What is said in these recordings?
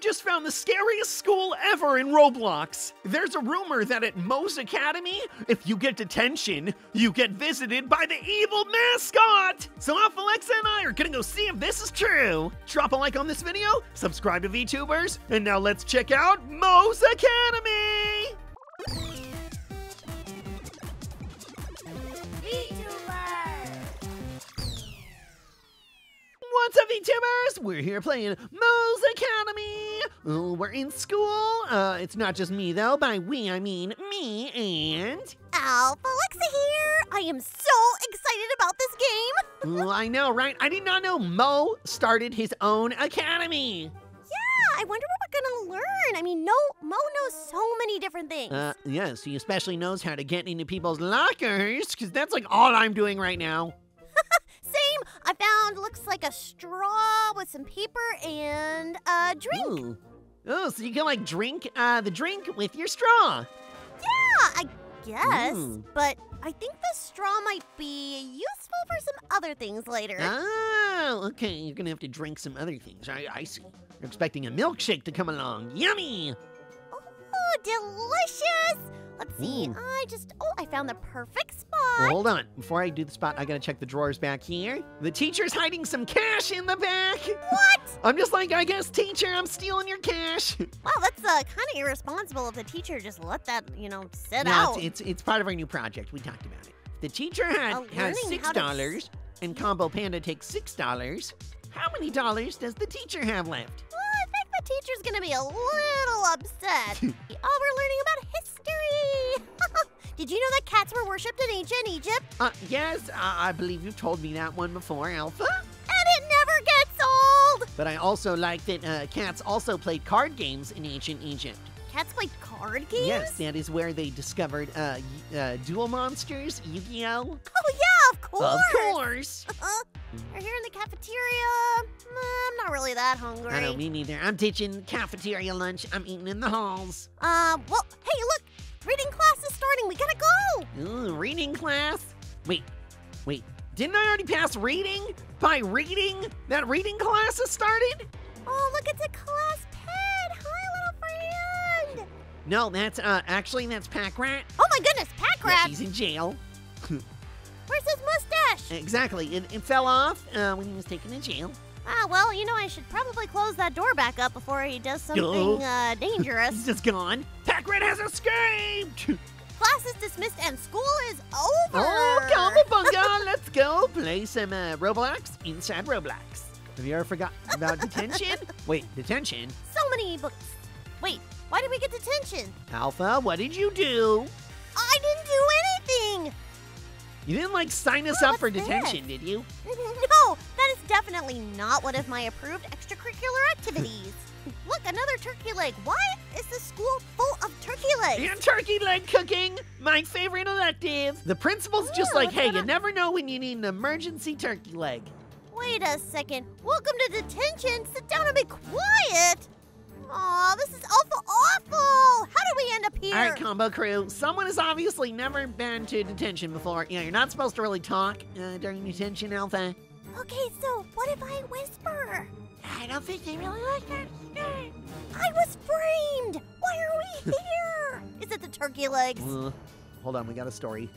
I've just found the scariest school ever in Roblox. There's a rumor that at Mo's Academy, if you get detention, you get visited by the evil mascot. So Alpha Lexa and I are gonna go see if this is true. Drop a like on this video, subscribe to VTubers, and now let's check out Mo's Academy. We're here playing Mo's Academy. Oh, we're in school. Uh, it's not just me though. By we, I mean me and. Alpha Lexa here! I am so excited about this game! Oh, I know, right? I did not know Mo started his own academy. Yeah, I wonder what we're gonna learn. I mean, no, Mo knows so many different things. Uh, yes, he especially knows how to get into people's lockers, because that's like all I'm doing right now. Found looks like a straw with some paper and a drink. Ooh. Oh, so you can like drink uh, the drink with your straw. Yeah, I guess. Ooh. But I think the straw might be useful for some other things later. Oh, okay. You're gonna have to drink some other things. I, I see. You're expecting a milkshake to come along. Yummy! Oh, delicious! Let's see. Ooh. I just oh, I found the perfect spot. Well, hold on. Before I do the spot, I gotta check the drawers back here. The teacher's hiding some cash in the back. What? I'm just like, I guess, teacher, I'm stealing your cash. Wow, that's uh, kind of irresponsible if the teacher just let that, you know, sit no, out. it's, it's it's part of our new project. We talked about it. The teacher had Oh, has six how to s- dollars, and Combo Panda takes six dollars. How many dollars does the teacher have left? Teacher's gonna be a little upset. oh, we're learning about history. Did you know that cats were worshipped in ancient Egypt? Uh, yes, I, I believe you've told me that one before, Alpha. And it never gets old. But I also like that uh, cats also played card games in ancient Egypt. Cats played card games? Yes, that is where they discovered uh, uh, duel monsters, Yu-Gi-Oh. Oh, yeah, of course. Of course. Uh, we're here in the cafeteria. Mm, I'm not really that hungry. I know, me neither. I'm teaching cafeteria lunch. I'm eating in the halls. Um, well, hey, look. Reading class is starting. We gotta go. Ooh, reading class? Wait, wait. Didn't I already pass reading? By reading? That reading class has started? Oh, look, it's a class pet. Hi, little friend. No, that's, uh, actually, that's Pack Rat. Oh my goodness, Pack Yeah, he's in jail. Where's his mustache? Exactly. It, it fell off uh, when he was taken to jail. Ah, well, you know, I should probably close that door back up before he does something uh, He's dangerous. just gone. Pack Rat has escaped! Class is dismissed and school is over. Oh, Cowabunga! Let's go play some uh, Roblox inside Roblox. Have you ever forgotten about detention? Wait, detention? So many books. Wait, why did we get detention? Alpha, what did you do? You didn't like sign us Oh, up for detention, did you? No, that is definitely not one of my approved extracurricular activities. Look, another turkey leg. Why is the school full of turkey legs? And turkey leg cooking, my favorite elective. The principal's just Ooh, like, hey, you on?" never know when you need an emergency turkey leg. Wait a second. Welcome to detention. Sit down and be quiet. Aw, this is awful awful. How did we end up here? All right, combo crew. Someone has obviously never been to detention before. Yeah, you're not supposed to really talk uh, during detention, Alpha. Okay, so what if I whisper? I don't think they really like that. I was framed. Why are we here? is it the turkey legs? Uh, hold on, we got a story.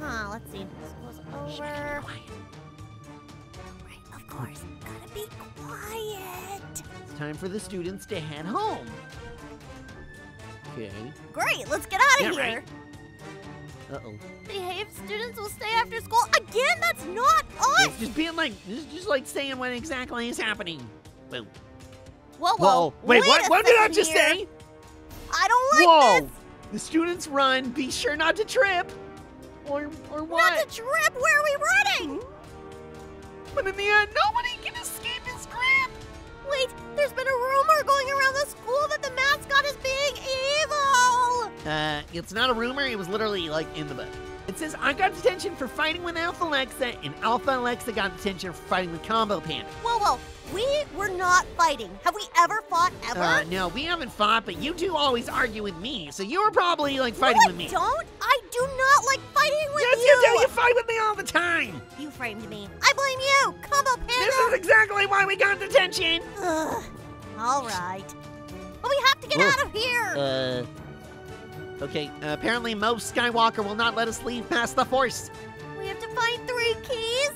Huh, let's see. School's over. Right, of course. Gotta be quiet. It's time for the students to head home. Okay. Great, let's get out Yeah, of right. here. Uh-oh. Behave students will stay after school. Again, that's not us. It's just being like, just, just like saying what exactly is happening. Whoa. Whoa, whoa. Whoa. Wait, a what, what did I just here. say? I don't like Whoa. this. The students run. Be sure not to trip. Or, or what? Not to trip. Where are we running? But in the end, nobody can escape his grip. Wait, there's been a rumor going around the school that the mascot is being evil. Uh, it's not a rumor. It was literally like in the book. It says I got detention for fighting with Alpha Lexa, and Alpha Lexa got detention for fighting with Combo Panda. Whoa, whoa. We were not fighting. Have we ever fought ever? Uh, no, we haven't fought, but you two always argue with me, so you were probably like fighting no, with me. I don't. I do not like fighting with yes, you. Yes, you do. You fight with me all the time. You framed me. I blame is exactly why we got detention. Ugh. All right. But we have to get Whoa. out of here. Uh. Okay, apparently Mo Skywalker will not let us leave past the Force. we have to find three keys.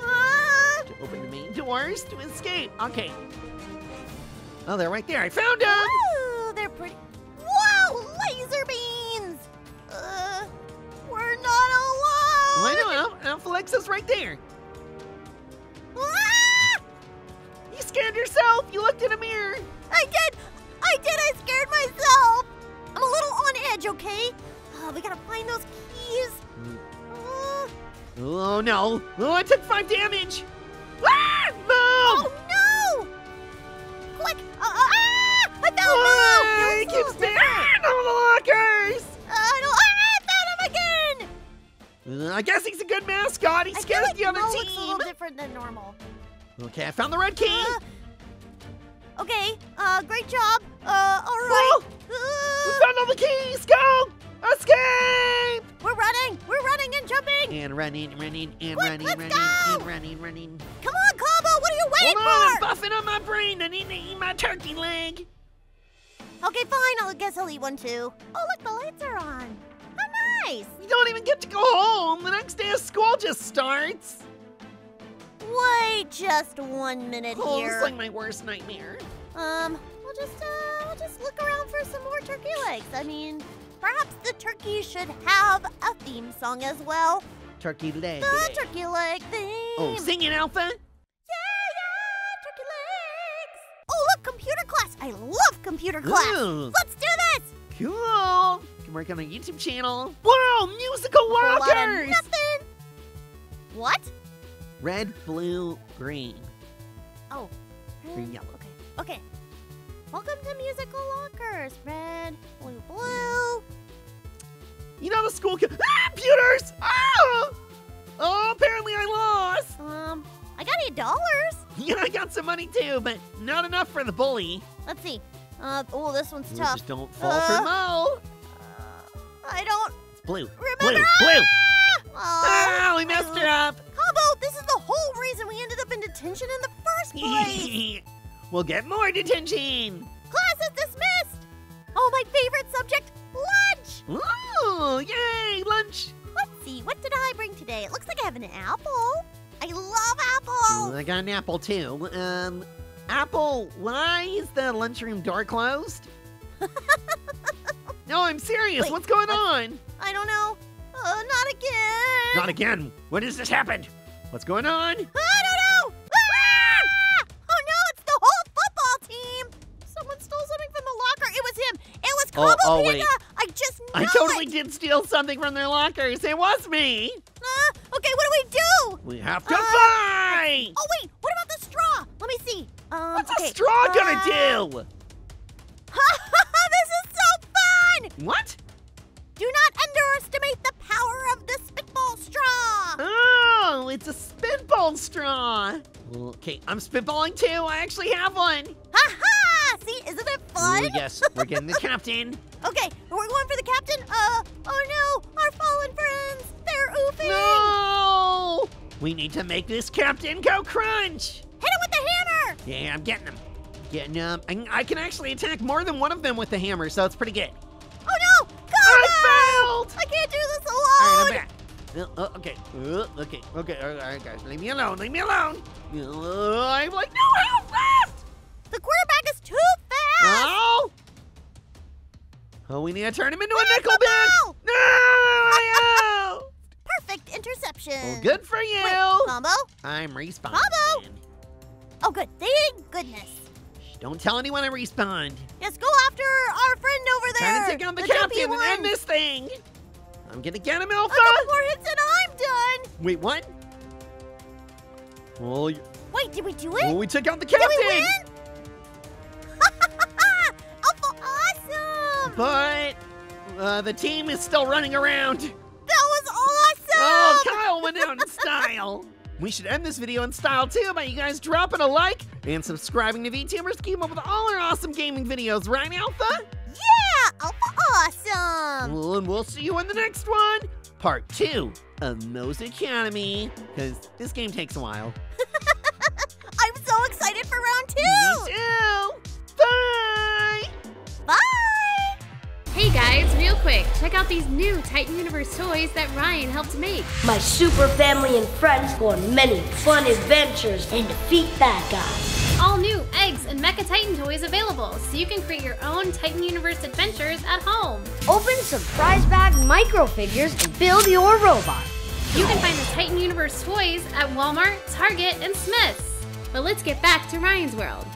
Ah, To open the main doors to escape. Okay. Oh, they're right there. I found them! Ooh, they're pretty. Whoa, laser beams. Uh, we're not alone. I know, Al- Alpha Lexa's right there. Scared yourself. You looked in a mirror. I did! I did! I scared myself! I'm a little on edge, okay? Uh, we gotta find those keys. Uh, Oh no! Oh, I took five damage. Ah! No! oh no! Quick! Uh, uh, ah! I found Ah, Mo! he It keeps me. Ah, the lockers. Uh, I don't. Ah, I found him again! Uh, I guess he's a good mascot. He scares the other Mo looks a little different than normal. Okay, I found the red key. Okay. Uh, great job. Uh, all right. we Uh, found all the keys. Go! Escape! we're running. We're running and jumping. And running, running, and Quick, running, running, go! and running, running. Come on, Combo. What are you waiting Hold on, I'm buffing up my brain. I need to eat my turkey leg. Okay, fine. I guess I'll eat one too. Oh, look, the lights are on. How nice. You don't even get to go home. The next day of school just starts. Wait just one minute Oh, here. it's like my worst nightmare. Um, we'll just uh, we'll just look around for some more turkey legs. I mean, perhaps the turkey should have a theme song as well. Turkey leg. The turkey leg theme. Oh, sing it, Alpha. yeah, yeah, turkey legs. Oh, look, computer class. I love computer class. Ooh, Let's do this. cool. Can work on a YouTube channel. Wow, musical Whole lot of lockers. nothing. What? Red, blue, green. Oh. Green, yellow. Okay. Okay. Welcome to musical lockers. Red, blue, blue. You know the school. Co- ah, computers. Ah! Oh, apparently I lost. Um, I got eight dollars. Yeah, I got some money too, but not enough for the bully. Let's see. Uh, oh, this one's Ooh, tough. Just don't fall Uh, for Mo. Uh, I don't It's blue. remember. Blue. Blue. Oh, Ah, we messed her up. Whole reason we ended up in detention in the first place. we'll get more detention. Class is dismissed. Oh, my favorite subject, lunch. Ooh, yay, lunch. Let's see, what did I bring today? It looks like I have an apple. I love apples. I got an apple too. Um, Apple, why is the lunchroom door closed? no, I'm serious. Wait, What's going on? I don't know. Uh, not again. Not again. When has this happened? What's going on? I don't know. Ah! Oh no, it's the whole football team. Someone stole something from the locker. It was him. It was Oh, oh, Panda. wait. I just know I totally it. did steal something from their lockers. It was me. Uh, okay, what do we do? We have to Uh, fight. Oh wait, what about the straw? Let me see. Um, What's okay. a straw gonna uh, do? this is so fun! What? Do not underestimate the Oh, it's a spitball straw. Okay, I'm spitballing too. I actually have one. Ha ha! See, isn't it fun? Ooh, yes, we're getting the captain. Okay, we're going for the captain. Uh, oh no, our fallen friends. They're oofing. No! We need to make this captain go crunch. Hit him with the hammer. Yeah, I'm getting them. Getting them. I, I can actually attack more than one of them with the hammer, so it's pretty good. Uh, uh, okay. Uh, okay. Okay. All right, all right, guys. Leave me alone. Leave me alone. Uh, I'm like, no health left. the quarterback is too fast. Oh. Oh, we need to turn him into a Where's the nickelback. No, I. Perfect interception. Well, good for you. Wait, combo. I'm respawning. Combo. Oh, good. Thank goodness. Shh, Don't tell anyone I respawned. Yes, go after our friend over there. Trying to take on the, jumpy captain and end this thing. I'm gonna get him, Alpha. A couple more hits and I'm done. Wait, what? Well, Wait, did we do it? well, we took out the captain! did we win? Alpha awesome. But uh, the team is still running around. that was awesome. Oh, Kyle went out in style. We should end this video in style too by you guys dropping a like and subscribing to VTubers to keep up with all our awesome gaming videos, right, Alpha? Awesome. Well, and we'll see you in the next one, part two of Mo's Academy, because this game takes a while. check out these new Titan Universe toys that Ryan helped make. My super family and friends go on many fun adventures and defeat bad guys. All new eggs and Mecha Titan toys available, so you can create your own Titan Universe adventures at home. Open surprise bag micro figures and build your robot. You can find the Titan Universe toys at Walmart, Target, and Smith's. But let's get back to Ryan's world.